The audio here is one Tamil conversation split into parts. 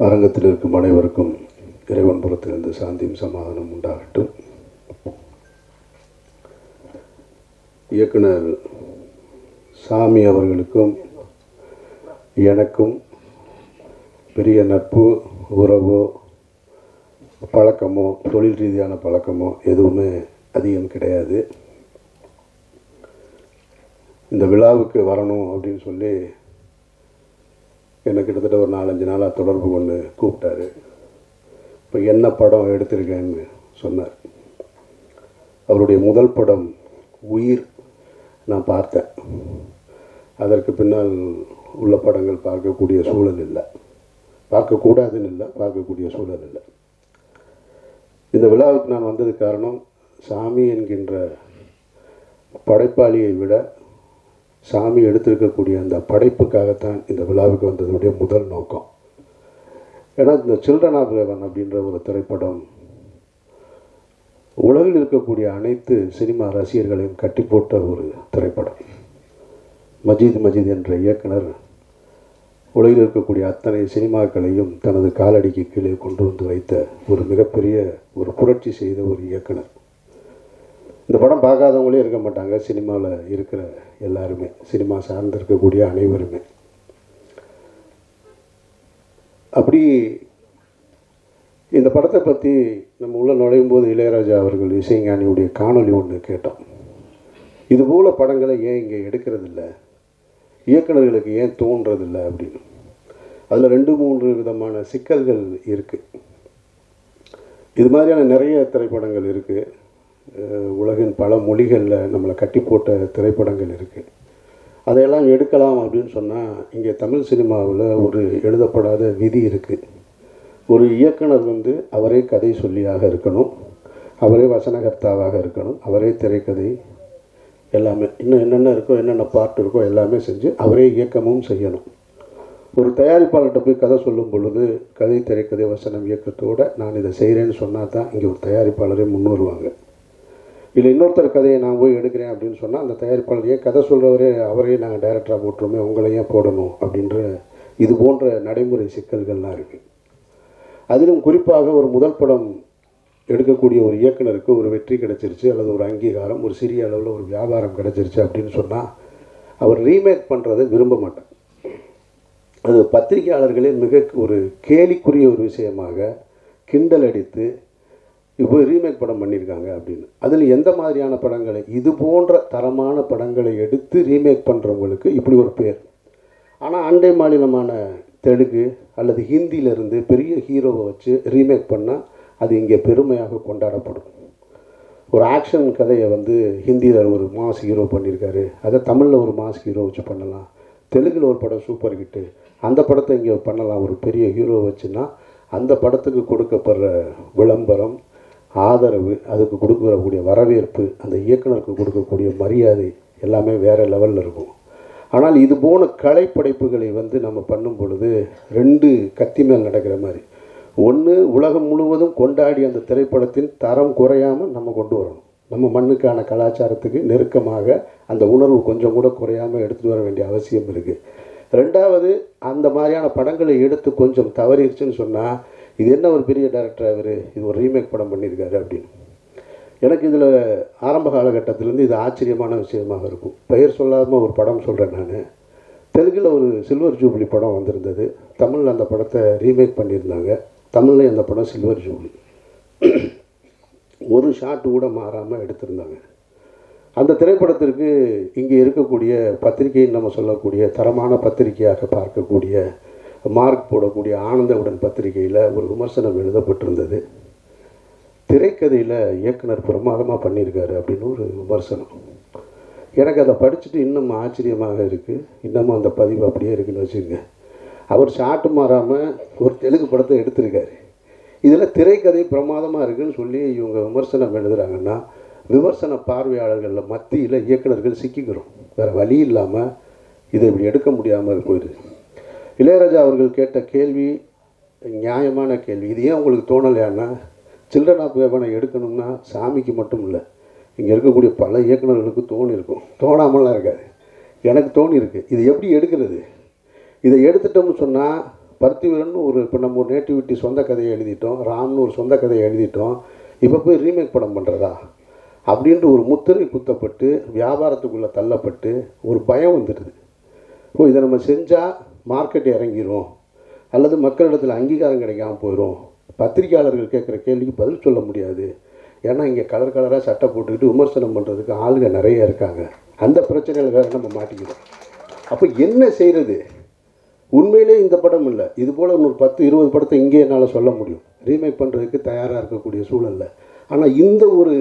அரங்கத்தில் இருக்கும் அனைவருக்கும் இறைவன் புறத்திலிருந்து சாந்தியும் சமாதானம் உண்டாகட்டும். இயக்குனர் சாமி அவர்களுக்கும் எனக்கும் பெரிய நட்பு உறவோ பழக்கமோ தொழில் ரீதியான பழக்கமோ எதுவுமே அதிகம் கிடையாது. இந்த விழாவுக்கு வரணும் அப்படின்னு சொல்லி என்னை கிட்டத்தட்ட ஒரு நாலஞ்சு நாளாக தொடர்பு கொண்டு கூப்பிட்டாரு. இப்போ என்ன படம் எடுத்திருக்கேன்னு சொன்னார். அவருடைய முதல் படம் உயிர் நான் பார்த்தேன். அதற்கு பின்னால் உள்ள படங்கள் பார்க்கக்கூடிய சூழல் இல்லை. பார்க்கக்கூடாதுன்னு இல்லை பார்க்கக்கூடிய சூழல் இல்லை. இந்த விழாவுக்கு நான் வந்தது காரணம் சாமி என்கின்ற படைப்பாளியை விட சாமி எடுத்திருக்கக்கூடிய அந்த படைப்புக்காகத்தான் இந்த விழாவுக்கு வந்ததுடைய முதல் நோக்கம். ஏன்னா இந்த சில்ட்ரன் ஆஃப் ஹெவன் அப்படின்ற ஒரு திரைப்படம் உலகில் இருக்கக்கூடிய அனைத்து சினிமா ரசிகர்களையும் கட்டி போட்ட ஒரு திரைப்படம். மஜீத் மஜீத் என்ற இயக்குனர் உலகில் இருக்கக்கூடிய அத்தனை சினிமாக்களையும் தனது காலடிக்கு கீழே கொண்டு வந்து வைத்த ஒரு மிகப்பெரிய ஒரு புரட்சி செய்த ஒரு இயக்குனர். இந்த படம் பார்க்காதவங்களே இருக்க மாட்டாங்க. சினிமாவில் இருக்கிற எல்லாருமே சினிமா சார்ந்து இருக்கக்கூடிய அனைவருமே. அப்படி இந்த படத்தை பற்றி நம்ம உள்ளே நுழையும் போது இளையராஜா அவர்கள் இசைஞானியுடைய காணொளி ஒன்று கேட்டோம். இதுபோல் படங்களை ஏன் இங்கே எடுக்கிறதில்ல? இயக்குநர்களுக்கு ஏன் தோன்றதில்லை அப்படின்னு. அதில் ரெண்டு மூன்று விதமான சிக்கல்கள் இருக்குது இது மாதிரியான நிறைய திரைப்படங்கள் இருக்குது உலகின் பல மொழிகளில் நம்மளை கட்டி போட்ட திரைப்படங்கள் இருக்குது அதையெல்லாம் எடுக்கலாம் அப்படின்னு சொன்னால் இங்கே தமிழ் சினிமாவில் ஒரு எழுதப்படாத விதி இருக்குது ஒரு இயக்குனர் வந்து அவரே கதை சொல்லியாக இருக்கணும். அவரே வசனகர்த்தாவாக இருக்கணும். அவரே திரைக்கதை எல்லாமே இன்னும் என்னென்ன இருக்கோ என்னென்ன பார்ட் இருக்கோ எல்லாமே செஞ்சு அவரே இயக்கமும் செய்யணும். ஒரு தயாரிப்பாளர்கிட்ட போய் கதை சொல்லும் பொழுது கதை திரைக்கதை வசனம் இயக்கத்தோடு நான் இதை செய்கிறேன்னு சொன்னால் தான் இங்கே ஒரு தயாரிப்பாளரே முன்னுருவாங்க இல்லை இன்னொருத்தர் கதையை நான் போய் எடுக்கிறேன் அப்படின்னு சொன்னால் அந்த தயாரிப்பாளரையே கதை சொல்கிறவரே அவரே நாங்கள் டைரக்டராக போட்டுருமே உங்களையே போடணும் அப்படின்ற இது போன்ற நடைமுறை சிக்கல்கள்லாம் இருக்குது அதிலும் குறிப்பாக ஒரு முதல் படம் எடுக்கக்கூடிய ஒரு இயக்குனருக்கு ஒரு வெற்றி கிடைச்சிருச்சு அல்லது ஒரு அங்கீகாரம் ஒரு சிறிய அளவில் ஒரு வியாபாரம் கிடைச்சிருச்சு அப்படின்னு சொன்னால் அவர் ரீமேக் பண்ணுறதை விரும்ப மாட்டார். அது பத்திரிகையாளர்களே மிக ஒரு கேலிக்குரிய ஒரு விஷயமாக கிண்டல் அடித்து இப்போ ரீமேக் படம் பண்ணியிருக்காங்க அப்படின்னு. அதில் எந்த மாதிரியான படங்களை இது போன்ற தரமான படங்களை எடுத்து ரீமேக் பண்ணுறவங்களுக்கு இப்படி ஒரு பேர். ஆனால் அண்டை மாநிலமான தெலுங்கு அல்லது ஹிந்தியிலிருந்து பெரிய ஹீரோவை வச்சு ரீமேக் பண்ணால் அது இங்கே பெருமையாக கொண்டாடப்படும். ஒரு ஆக்ஷன் கதையை வந்து ஹிந்தியில் ஒரு மாஸ் ஹீரோ பண்ணியிருக்காரு அதை தமிழில் ஒரு மாஸ் ஹீரோ வச்சு பண்ணலாம். தெலுங்கில் ஒரு படம் சூப்பர் ஹிட்டு அந்த படத்தை இங்கே பண்ணலாம். ஒரு பெரிய ஹீரோ வச்சுன்னா அந்த படத்துக்கு கொடுக்கப்படுற விளம்பரம் ஆதரவு அதுக்கு கொடுக்கக்கூடிய வரவேற்பு அந்த இயக்குனருக்கு கொடுக்கக்கூடிய மரியாதை எல்லாமே வேறு லெவலில் இருக்கும். ஆனால் இது போன கலைப்படைப்புகளை வந்து நம்ம பண்ணும் பொழுது ரெண்டு கத்தி மேல் நடக்கிற மாதிரி. ஒன்று உலகம் முழுவதும் கொண்டாடி அந்த திரைப்படத்தின் தரம் குறையாமல் நம்ம கொண்டு வரணும். நம்ம மண்ணுக்கான கலாச்சாரத்துக்கு நெருக்கமாக அந்த உணர்வு கொஞ்சம் கூட குறையாமல் எடுத்துகிட்டு வர வேண்டிய அவசியம் இருக்குது ரெண்டாவது அந்த மாதிரியான படங்களை எடுத்து கொஞ்சம் தவறிடுச்சுன்னு சொன்னால் இது என்ன ஒரு பெரிய டேரக்டர் அவர்? இது ஒரு ரீமேக் படம் பண்ணியிருக்காரு அப்படின்னு. எனக்கு இதில் ஆரம்ப காலகட்டத்திலேருந்து இது ஆச்சரியமான விஷயமாக இருக்கும். பெயர் சொல்லாமல் ஒரு படம் சொல்கிறேன் நான். தெலுங்கில் ஒரு சில்வர் ஜூப்ளி படம் வந்திருந்தது. தமிழில் அந்த படத்தை ரீமேக் பண்ணியிருந்தாங்க. தமிழில் அந்த படம் சில்வர் ஜூப்ளி ஒரு ஷாட் கூட மாறாமல் எடுத்திருந்தாங்க. அந்த திரைப்படத்திற்கு இங்கே இருக்கக்கூடிய பத்திரிகைன்னு நம்ம சொல்லக்கூடிய தரமான பத்திரிகையாக பார்க்கக்கூடிய மார்க் போடக்கூடிய ஆனந்தவுடன் பத்திரிகையில் ஒரு விமர்சனம் எழுதப்பட்டிருந்தது. திரைக்கதையில் இயக்குனர் பிரமாதமாக பண்ணியிருக்காரு அப்படின்னு ஒரு விமர்சனம். எனக்கு அதை படிச்சுட்டு இன்னும் ஆச்சரியமாக இருக்குது இன்னமும் அந்த பதிவு அப்படியே இருக்குன்னு வச்சுக்கோங்க. அவர் ஷாட்டு மாறாமல் ஒரு தெலுங்கு படத்தை எடுத்திருக்காரு. இதில் திரைக்கதை பிரமாதமாக இருக்குன்னு சொல்லி இவங்க விமர்சனம் எழுதுகிறாங்கன்னா விமர்சன பார்வையாளர்களில் மத்தியில் இயக்குனர்கள் சிக்கிக்கிறோம். வேறு வழி இல்லாமல் இதை இப்படி எடுக்க முடியாமல் போயிடுது. இளையராஜா அவர்கள் கேட்ட கேள்வி நியாயமான கேள்வி. இது ஏன் உங்களுக்கு தோணலையான்னா சில்ட்ரன் ஆஃப் ஹெவனை எடுக்கணும்னா சாமிக்கு மட்டும் இல்லை இங்கே இருக்கக்கூடிய பல இயக்குநர்களுக்கு தோணிருக்கும் தோணாமலாம் இருக்காது. எனக்கு தோணியிருக்கு. இது எப்படி எடுக்கிறது? இதை எடுத்துட்டோம்னு சொன்னால் பருத்திவீரன் ஒரு இப்போ நம்ம ஒரு நேட்டிவிட்டி சொந்த கதையை எழுதிட்டோம் ராம்னு ஒரு சொந்த கதையை எழுதிட்டோம் இப்போ போய் ரீமேக் படம் பண்ணுறதா அப்படின்ட்டு ஒரு முத்திரை குத்தப்பட்டு வியாபாரத்துக்குள்ளே தள்ளப்பட்டு ஒரு பயம் வந்துடுது. ஓ இதை நம்ம செஞ்சால் மார்க்கெட் இறங்கிரும். அல்லது மக்களிடத்தில் அங்கீகாரம் கிடைக்காம போயிடும் பத்திரிக்கையாளர்கள் கேட்குற கேள்விக்கு பதில் சொல்ல முடியாது. ஏன்னா இங்கே கலர் கலராக சட்டை போட்டுக்கிட்டு விமர்சனம் பண்ணுறதுக்கு ஆளுங்க நிறைய இருக்காங்க. அந்த பிரச்சனையில் வேறு நம்ம மாட்டிக்கிறோம் அப்போ என்ன செய்கிறது உண்மையிலே இந்த படம் இல்லை. இது போல் ஒரு பத்து இருபது படத்தை இங்கே என்னால் சொல்ல முடியும். ரீமேக் பண்ணுறதுக்கு தயாராக இருக்கக்கூடிய சூழல்ல. ஆனால் இந்த ஒரு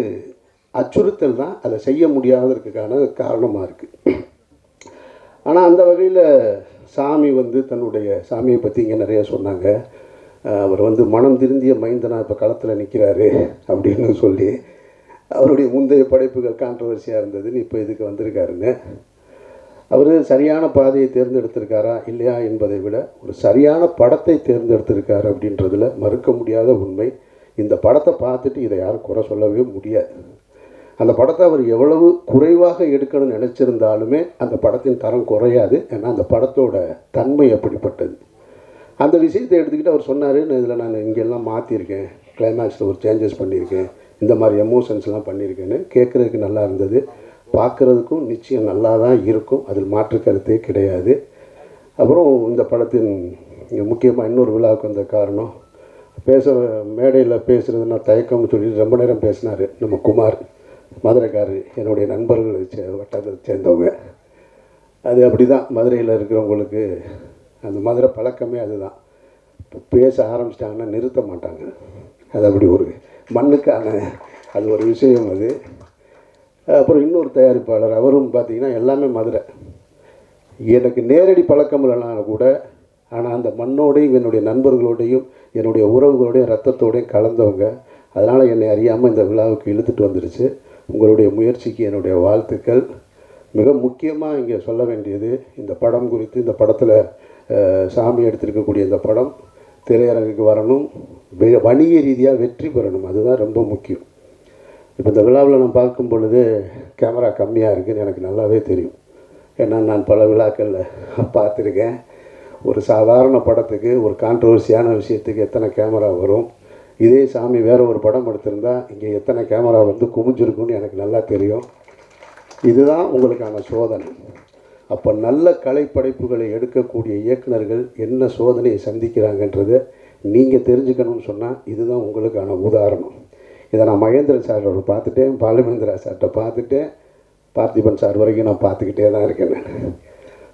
அச்சுறுத்தல் தான் அதை செய்ய முடியாததுக்கான காரணமாக இருக்குது ஆனால் அந்த வகையில் சாமி வந்து தன்னுடைய சாமியை பற்றி இங்கே நிறைய சொன்னாங்க. அவர் வந்து மனம் திருந்திய மைந்தனா இப்போ களத்தில் நிற்கிறாரு அப்படின்னு சொல்லி அவருடைய முந்தைய படைப்புகள் கான்ட்ரவர்சியாக இருந்ததுன்னு இப்போ இதுக்கு வந்திருக்காருன்னு. அவர் சரியான பாதையை தேர்ந்தெடுத்திருக்காரா இல்லையா என்பதை விட ஒரு சரியான படத்தை தேர்ந்தெடுத்திருக்காரு அப்படின்றதுல மறுக்க முடியாத உண்மை. இந்த படத்தை பார்த்துட்டு இதை யாரும் குறை சொல்லவே முடியாது. அந்த படத்தை அவர் எவ்வளவு குறைவாக எடுக்கணும்னு நினச்சிருந்தாலுமே அந்த படத்தின் தரம் குறையாது. ஏன்னா அந்த படத்தோட தன்மை அப்படிப்பட்டது. அந்த விஷயத்தை எடுத்துக்கிட்டு அவர் சொன்னார் இதில் நான் இங்கெல்லாம் மாற்றிருக்கேன் கிளைமேக்ஸில் ஒரு சேஞ்சஸ் பண்ணியிருக்கேன் இந்த மாதிரி எமோஷன்ஸ்லாம் பண்ணியிருக்கேன்னு கேட்குறதுக்கு நல்லா இருந்தது. பார்க்குறதுக்கும் நிச்சயம் நல்லா தான் இருக்கும். அதில் மாற்று கருத்தே கிடையாது. அப்புறம் இந்த படத்தின் முக்கியமாக இன்னொரு விழாவுக்கு வந்த காரணம் பேச மேடையில் பேசுகிறதுனா தயக்கம்னு சொல்லி ரொம்ப நேரம் பேசினார் நம்ம குமார். மதுரைக்காரர் என்னுடைய நண்பர்கள் சே வட்டத்தை சேர்ந்தவங்க. அது அப்படி தான் மதுரையில் இருக்கிறவங்களுக்கு அந்த மதுரை பழக்கமே அதுதான். பேச ஆரம்பிச்சிட்டாங்கன்னா நிறுத்த மாட்டாங்க. அது அப்படி ஒரு மண்ணுக்கான அது ஒரு விஷயம் அது. அப்புறம் இன்னொரு தயாரிப்பாளர் அவரும் பார்த்தீங்கன்னா எல்லாமே மதுரை. எனக்கு நேரடி பழக்கம் இல்லைனா கூட ஆனால் அந்த மண்ணோடையும் என்னுடைய நண்பர்களோடையும் என்னுடைய உறவுகளோடையும் ரத்தத்தோடையும் கலந்தவங்க. அதனால் என்னை அறியாமல் இந்த விழாவுக்கு இழுத்துட்டு வந்துடுச்சு உங்களுடைய முயற்சிக்கு என்னுடைய வாழ்த்துக்கள். மிக முக்கியமாக இங்கே சொல்ல வேண்டியது இந்த படம் குறித்து இந்த படத்தில் சாமி எடுத்திருக்கக்கூடிய இந்த படம் திரையரங்குக்கு வரணும். வணிக ரீதியாக வெற்றி பெறணும். அதுதான் ரொம்ப முக்கியம். இப்போ இந்த விழாவில் நான் பார்க்கும் பொழுது கேமரா கம்மியாக இருக்குதுன்னு எனக்கு நல்லாவே தெரியும். ஏன்னா நான் பல விழாக்களில் பார்த்துருக்கேன். ஒரு சாதாரண படத்துக்கு ஒரு கான்ட்ரவர்சியான விஷயத்துக்கு எத்தனை கேமரா வரும்? இதே சாமி வேறு ஒரு படம் எடுத்திருந்தால் இங்கே எத்தனை கேமரா வந்து குமிஞ்சிருக்குன்னு எனக்கு நல்லா தெரியும். இதுதான் உங்களுக்கான சோதனை. அப்போ நல்ல கலைப்படைப்புகளை எடுக்கக்கூடிய இயக்குனர்கள் என்ன சோதனையை சந்திக்கிறாங்கன்றதை நீங்கள் தெரிஞ்சுக்கணும்னு சொன்னால் இதுதான் உங்களுக்கான உதாரணம். இதை நான் மகேந்திரன் சாரோட பார்த்துட்டேன் பாலுமேந்திரா சார்கிட்ட பார்த்துட்டேன் பார்த்திபன் சார் வரைக்கும் நான் பார்த்துக்கிட்டே தான் இருக்கேன். நான்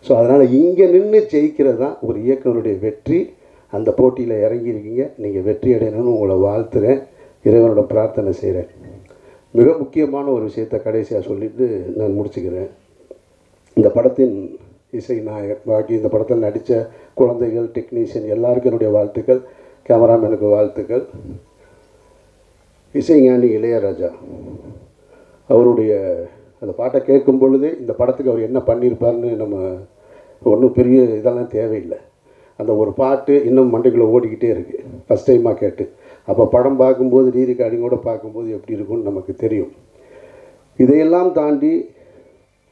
ஸோ அதனால் இங்கே நின்று ஜெயிக்கிறது தான் ஒரு இயக்குனருடைய வெற்றி. அந்த போட்டியில் இறங்கியிருக்கீங்க. நீங்கள் வெற்றி அடையணும்னு உங்களை வாழ்த்துறேன். இறைவனோட பிரார்த்தனை செய்கிறேன் மிக முக்கியமான ஒரு விஷயத்தை கடைசியாக சொல்லிவிட்டு நான் முடிச்சுக்கிறேன். இந்த படத்தின் இசை நாயகன் பாக்கி இந்த படத்தில் நடித்த குழந்தைகள் டெக்னீஷியன் எல்லாருக்கும் என்னுடைய வாழ்த்துக்கள். கேமராமேனுக்கு வாழ்த்துக்கள். இசைஞானி இளையராஜா அவருடைய அந்த பாட்டை கேட்கும் பொழுதே இந்த படத்துக்கு அவர் என்ன பண்ணியிருப்பார்னு நம்ம ஒன்றும் பெரிய இதெல்லாம் தேவையில்லை. அந்த ஒரு பாட்டு இன்னும் மண்டைக்குள்ளே ஓடிக்கிட்டே இருக்குது ஃபஸ்ட் டைமாக கேட்டு. அப்போ படம் பார்க்கும்போது ரீ ரெக்கார்டிங்கோட பார்க்கும்போது எப்படி இருக்கும்னு நமக்கு தெரியும். இதையெல்லாம் தாண்டி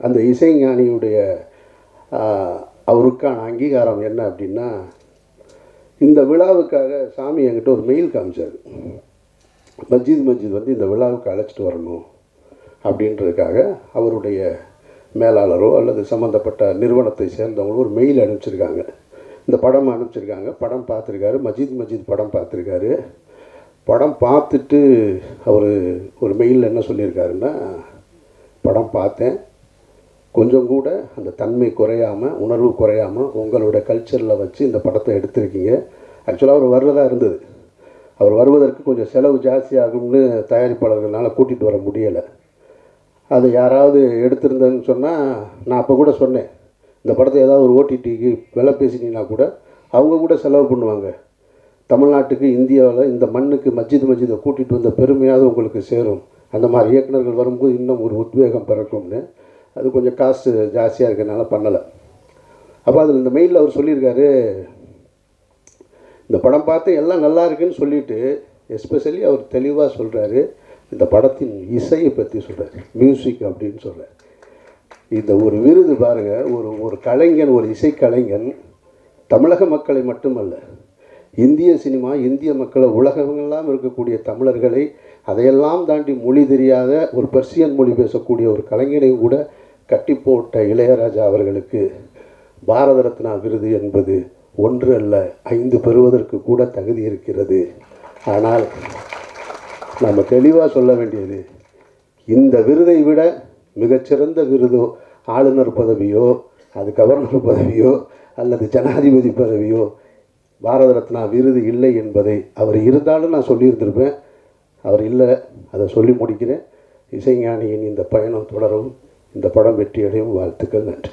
அந்த இசைஞானியுடைய அவருக்கான அங்கீகாரம் என்ன அப்படின்னா இந்த விழாவுக்காக சாமி என்கிட்ட ஒரு மெயில் காமிச்சார். மஜித் மஜித் வந்து இந்த விழாவுக்கு அழைச்சிட்டு வரணும் அப்படின்றதுக்காக அவருடைய மேலாளரோ அல்லது சம்மந்தப்பட்ட நிறுவனத்தை சேர்ந்தவங்களோ ஒரு மெயில் அனுப்பிச்சிருக்காங்க. இந்த படம் அனுப்பிச்சிருக்காங்க. படம் பார்த்துருக்காரு. மஜித் மஜித் படம் பார்த்துருக்காரு. படம் பார்த்துட்டு அவர் ஒரு மெயிலில் என்ன சொல்லியிருக்காருன்னா படம் பார்த்தேன். கொஞ்சம் கூட அந்த தன்மை குறையாமல் உணர்வு குறையாமல் உங்களோட கல்ச்சரில் வச்சு இந்த படத்தை எடுத்திருக்கீங்க. ஆக்சுவலாக அவர் வர்றதா இருந்தது. அவர் வருவதற்கு கொஞ்சம் செலவு ஜாஸ்தியாகும்னு தயாரிப்பாளர்களால் கூட்டிகிட்டு வர முடியலை. அது யாராவது எடுத்திருந்ததுன்னு சொன்னால் நான் அப்போ கூட சொன்னேன். இந்த படத்தை ஏதாவது ஒரு ஓடிடிக்கு விலை பேசினீங்கன்னா கூட அவங்க கூட செலவு பண்ணுவாங்க. தமிழ்நாட்டுக்கு இந்தியாவில் இந்த மண்ணுக்கு மஸ்ஜித் மஜிதை கூட்டிகிட்டு வந்த பெருமையாவது உங்களுக்கு சேரும். அந்த மாதிரி இயக்குநர்கள் வரும்போது இன்னும் ஒரு உத்வேகம் பிறக்கும்னு. அது கொஞ்சம் காசு ஜாஸ்தியாக இருக்கிறதுனால பண்ணலை. அப்போ அதில் இந்த மெயிலில் அவர் சொல்லியிருக்காரு இந்த படம் பார்த்து எல்லாம் நல்லா இருக்குன்னு சொல்லிட்டு எஸ்பெஷலி அவர் தெளிவாக சொல்கிறாரு இந்த படத்தின் இசையை பற்றி சொல்கிறார் மியூசிக் அப்படின்னு சொல்கிறார் இந்த ஒரு விருது பாருங்கள் ஒரு ஒரு கலைஞன் ஒரு இசைக்கலைஞன் தமிழக மக்களை மட்டுமல்ல இந்திய சினிமா இந்திய மக்களை உலகமெல்லாம் இருக்கக்கூடிய தமிழர்களை அதையெல்லாம் தாண்டி மொழி தெரியாத ஒரு பெர்சியன் மொழி பேசக்கூடிய ஒரு கலைஞனை கூட கட்டி போட்ட இளையராஜா அவர்களுக்கு பாரத ரத்னா விருது என்பது ஒன்று அல்ல ஐந்து பெறுவதற்கு கூட தகுதி இருக்கிறது. ஆனால் நம்ம தெளிவாக சொல்ல வேண்டியது இந்த விருதை விட மிகச்சிறந்த விருதோ ஆளுநர் பதவியோ அது கவர்னர் பதவியோ அல்லது ஜனாதிபதி பதவியோ பாரத ரத்னா விருது இல்லை என்பதை அவர் இருந்தாலும் நான் சொல்லியிருந்திருப்பேன். அவர் இல்லை அதை சொல்லி முடிக்கிறேன். இசைஞானியின் இந்த பயணம் தொடரவும் இந்த படம் வெற்றியடையும் வாழ்த்துக்கள் நன்றி.